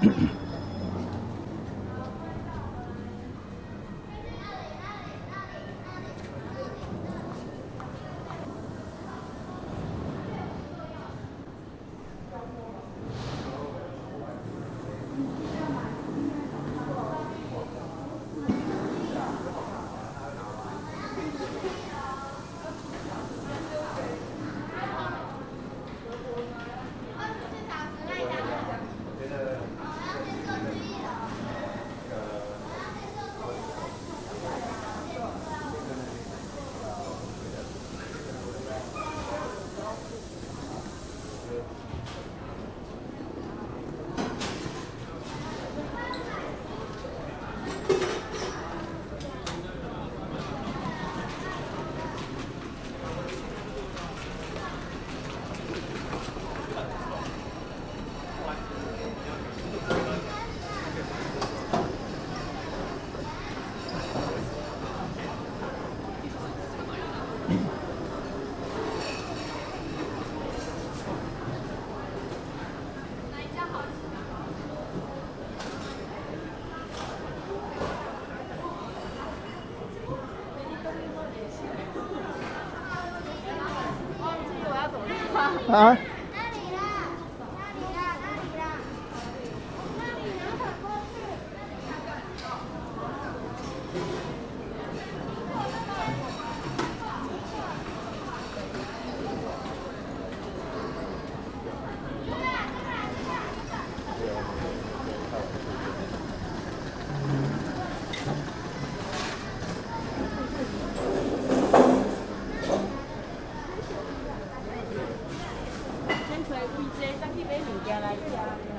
Mm-hmm. 啊？哎呀